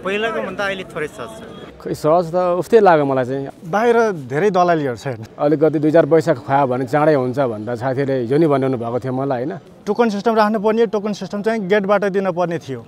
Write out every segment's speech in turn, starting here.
पहिलाको भन्दा अहिले थोरै सहज छ। खै सहज त उस्तै लाग्यो मलाई चाहिँ। बाहिर धेरै दलालीहरू छ अलिकति दुई चार पैसा खुवायो भने चाँडै हुन्छ भन्दा साथीले हिजो नि बनाउनु भएको थियो मलाई होइन। टोकन सिस्टम राख्नुपर्ने टोकन सिस्टम चाहिँ गेटबाट दिनुपर्ने थियो।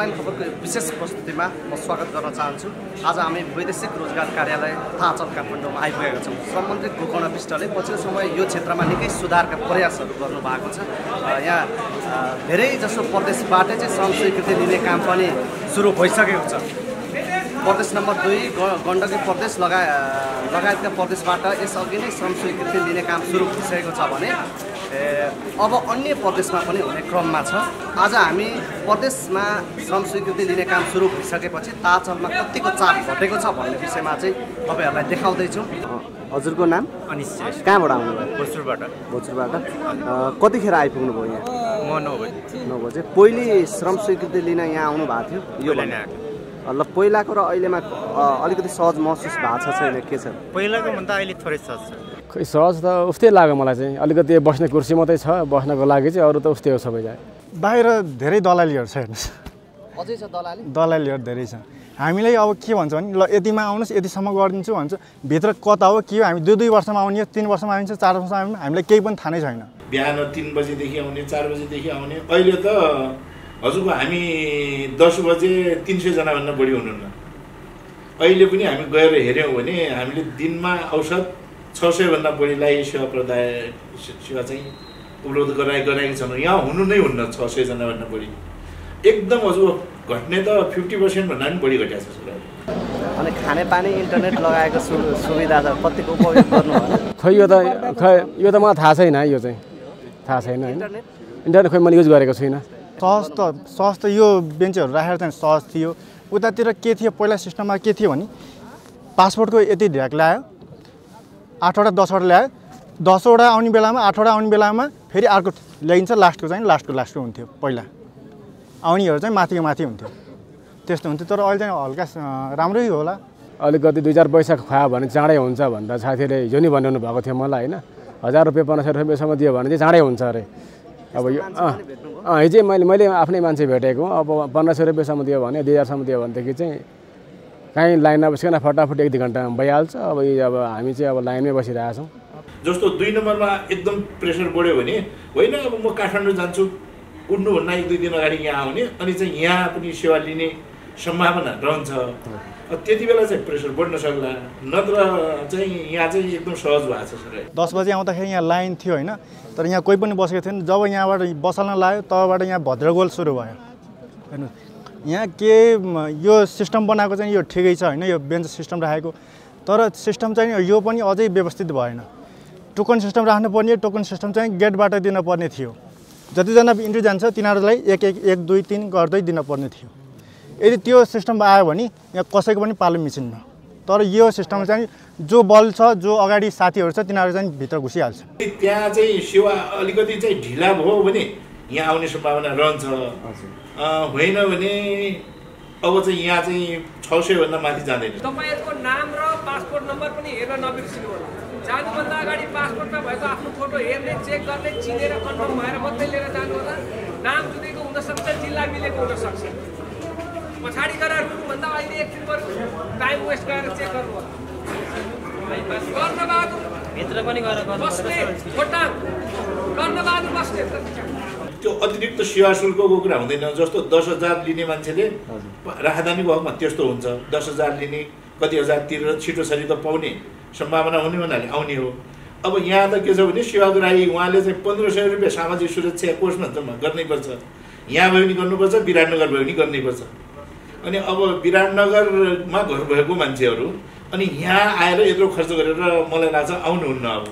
अनलाइन खबरको विशेष प्रस्तुतिमा म स्वागत गर्न चाहन्छु। आज हामी वैदेशिक रोजगार कार्यालय थाचल काठमाडौँमा आइपुगेका छौँ। श्रम मन्त्री गोकर्ण विष्टले पछिल्लो समय यो क्षेत्रमा निकै सुधारका प्रयासहरू गर्नुभएको छ। यहाँ धेरै जसो प्रदेशबाटै चाहिँ श्रम स्वीकृति लिने काम पनि सुरु भइसकेको छ। प्रदेश नम्बर दुई गण्डकी प्रदेश लगाय लगायतका प्रदेशबाट यसअघि नै श्रम स्वीकृति लिने काम सुरु भइसकेको छ भने अब अन्य प्रदेशमा पनि हुने क्रममा छ। आज हामी प्रदेशमा श्रम स्वीकृति लिने काम सुरु भइसकेपछि ताचलमा कतिको चाप घटेको छ भन्ने विषयमा चाहिँ तपाईँहरूलाई देखाउँदैछौँ। हजुरको नाम? अनि श्रेष्ठ। कहाँबाट आउनुभयो? पोस्टरबाट भोजपुरबाट। कतिखेर आइपुग्नु भयो यहाँ? म नौ बजी। नौ बजे। पहिले श्रम स्वीकृति लिन यहाँ आउनु भएको थियो आएको। ल पहिलाको र अहिलेमा अलिकति सहज महसुस भएको छ छैन के छ? पहिलाको भन्दा अहिले थोरै सहज छ। खै सहज त उस्तै लाग्यो मलाई चाहिँ। अलिकति बस्ने कुर्सी मात्रै छ बस्नको लागि चाहिँ अरू त उस्तै हो सबैजना बाहिर धेरै दलालीहरू छ हेर्नुहोस्। अझै छ दलाली? दलालीहरू धेरै छ। हामीलाई अब के भन्छ भने ल यतिमा आउनुहोस् यतिसम्म गरिदिन्छु भन्छ। भित्र कता हो के हो हामी दुई दुई वर्षमा आउने तिन वर्षमा आइन्छ चार वर्षमा आउने हामीलाई केही पनि थाहा नै छैन। बिहान तिन बजीदेखि आउने चार बजीदेखि आउने। अहिले त हजुरको हामी दस बजे तिन सयजनाभन्दा बढी हुनुहुन्न। अहिले पनि हामी गएर हेऱ्यौँ भने हामीले दिनमा औसत छ सयभन्दा बढीलाई सेवा प्रदाय सेवा चाहिँ उपलब्ध गराए गराएका छौँ यहाँ हुनु नै हुन्न छ सयजनाभन्दा बढी। एकदम हजुर घट्ने त फिफ्टी पर्सेन्टभन्दा पनि बढी घटेको छ। अनि खानेपानी इन्टरनेट लगाएको सु सुविधा छ कतिको उपयोग गर्नु खै यो त खै यो त मलाई थाहा छैन है यो चाहिँ। थाहा छैन होइन। इन्टरनेट? इन्टरनेट खै मैले युज गरेको छुइनँ। सहज त सहज त यो बेन्चहरू राखेर चाहिँ सहज थियो। उतातिर के थियो पहिला सिस्टममा के थियो भने पासपोर्टको यति ढ्याक ल्यायो आठवटा दसवटा ल्यायो दसवटा आउने बेलामा आठवटा आउने बेलामा फेरि अर्को ल्याइन्छ लास्टको चाहिँ लास्टको लास्टको हुन्थ्यो पहिला। आउनेहरू चाहिँ माथिको माथि हुन्थ्यो। त्यस्तो हुन्थ्यो। तर अहिले चाहिँ हल्का राम्रै होला। अलिकति दुई चार पैसा खुवायो भने चाँडै हुन्छ भन्दा साथीले हिजो नि बनाउनु भएको थियो मलाई होइन? हजार रुपियाँ पन्ध्र सय रुपियाँसम्म दियो भने चाहिँ चाँडै हुन्छ अरे। अब यो अँ अँ हिजै मैले मैले आफ्नै मान्छे भेटेको अब पन्ध्र सय रुपियाँसम्म दियो भने दुई हजारसम्म दियो भनेदेखि चाहिँ कहीँ लाइनमा बसिकन फटाफट एक दुई घन्टामा भइहाल्छ। अब यो अब हामी चाहिँ अब लाइनमै बसिरहेछौँ जस्तो दुई नम्बरमा एकदम प्रेसर बढ्यो भने होइन अब म काठमाडौँ जान्छु उड्नुभन्दा एक दुई दिन अगाडि यहाँ आउने अनि चाहिँ यहाँ पनि सेवा लिने सम्भावना रहन्छ त्यति बेला चाहिँ प्रेसर बढ्न सक्ला नत्र चाहिँ यहाँ चाहिँ एकदम सहज भएको छ सर। दस बजी आउँदाखेरि यहाँ लाइन थियो होइन तर यहाँ कोही पनि बसेको थिएन। जब यहाँबाट बसाल्न लाग्यो तबबाट यहाँ भद्रगोल सुरु भयो। हेर्नु यहाँ के यो सिस्टम बनाएको चाहिँ यो ठिकै छ होइन यो बेन्च सिस्टम राखेको। तर सिस्टम चाहिँ यो पनि अझै व्यवस्थित भएन। टोकन सिस्टम राख्नुपर्ने टोकन सिस्टम चाहिँ गेटबाट दिनुपर्ने थियो। जतिजना इन्ट्री जान्छ तिनीहरूलाई एक एक एक दुई तिन गर्दै दिनुपर्ने थियो। यदि त्यो सिस्टम आयो भने यहाँ कसैको पनि पालो मिचिन्न तर यो सिस्टम चाहिँ जो बल छ जो अगाडि साथीहरू छ तिनीहरू चाहिँ भित्र घुसिहाल्छ। त्यहाँ चाहिँ सेवा अलिकति चाहिँ ढिला भयो भने यहाँ आउने सम्भावना रहन्छ। अँ, होइन भने अब चाहिँ यहाँ चाहिँ छ सयभन्दा माथि जाँदैन। तपाईँहरूको नाम र पासपोर्ट नम्बर पनि हेर्न नबिर्सिनु होला। जानुभन्दा अगाडि पासपोर्टमा भएको आफ्नो फोटो हेर्ने चेक गर्ने चिनेर कन्फर्म भएर मात्रै लिएर जानु होला। नाम जुनेको हुनसक्छ जिल्ला मिलेको हुनसक्छ पछाडि गएर रुनुभन्दा अहिले एकछिन बरु टाइम वेस्ट गरेर चेक गर्नु होला कर्णबहादुर। भित्र पनि गएर बस्ने कर्णबहादुर बस्ने त्यो अतिरिक्त सेवा शुल्कको कुरा हुँदैन। जस्तो दस हजार लिने मान्छेले राजधानी भागमा त्यस्तो हुन्छ। दस हजार लिने कति हजार तिरेर छिटो छरि त पाउने सम्भावना हुने हुनाले आउने हो। अब यहाँ त के छ भने सेवाग्राही उहाँले चाहिँ पन्ध्र सय रुपियाँ सामाजिक सुरक्षा कोष भन्छमा गर्नैपर्छ यहाँ भयो भने गर्नुपर्छ विराटनगर भयो भने गर्नैपर्छ अनि अब विराटनगरमा घर भएको मान्छेहरू अनि यहाँ आएर यत्रो खर्च गरेर मलाई लाग्छ आउनुहुन्न अब।